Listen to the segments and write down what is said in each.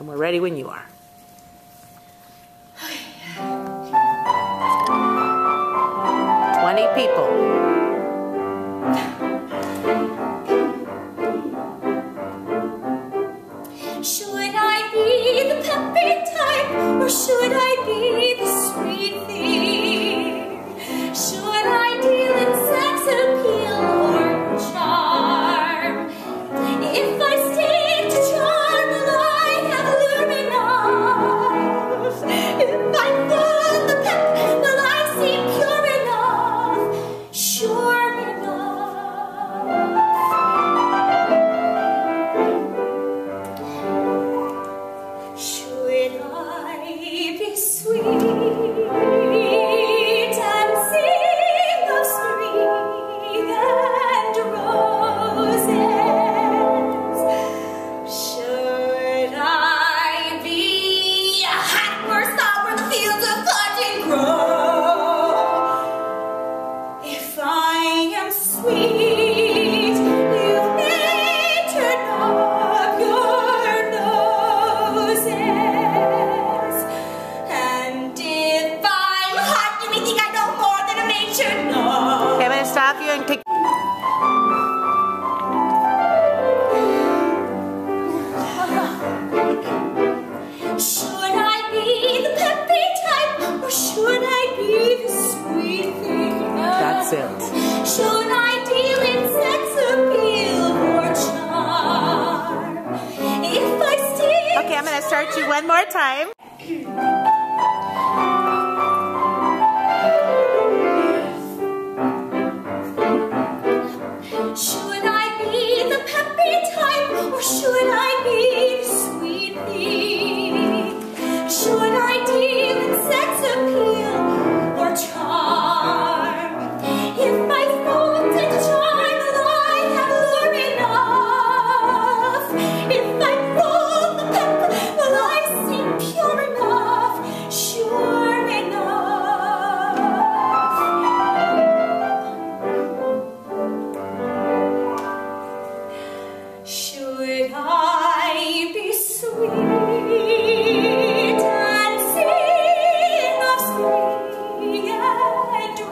And we're ready when you are. Twenty people. Should I be the peppy type, or should I you and take. Should I be the peppy type, or should I be the sweet thing? That's it. Should I deal in sex appeal or charm? If I stick Okay, I'm going to start you one more time.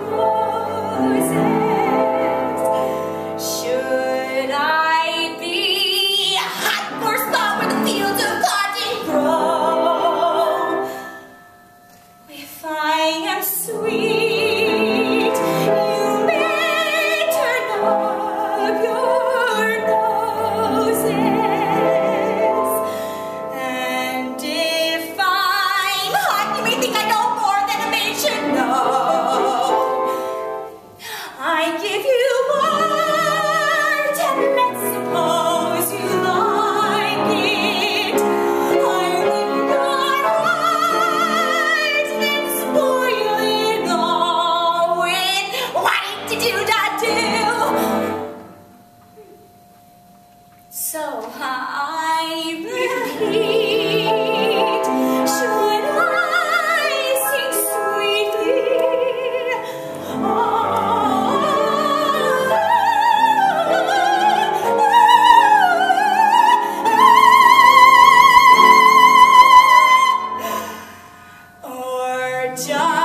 And So I repeat, should I sing sweetly? Or just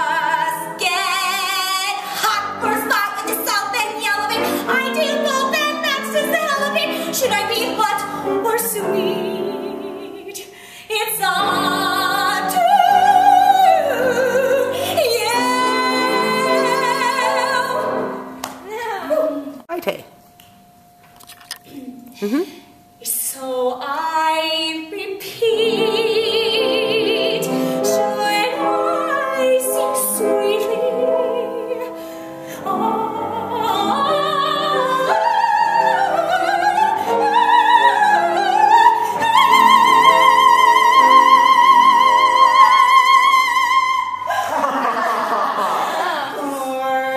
you. Righty. Eh? So I repeat, should I sing sweetly?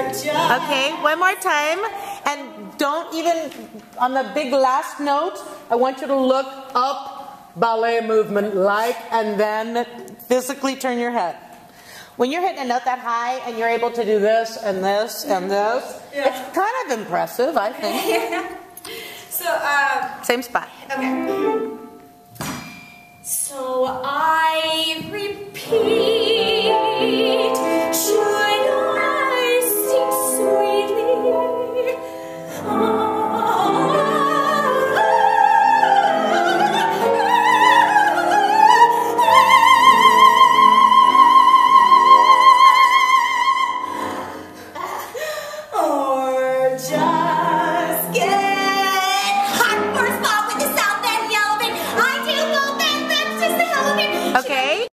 Just Okay, one more time. Even, on the big last note, I want you to look up ballet movement like and then physically turn your head. When you're hitting a note that high and you're able to do this and this and this, Yeah. it's kind of impressive, I think. So, um, Same spot. okay. So he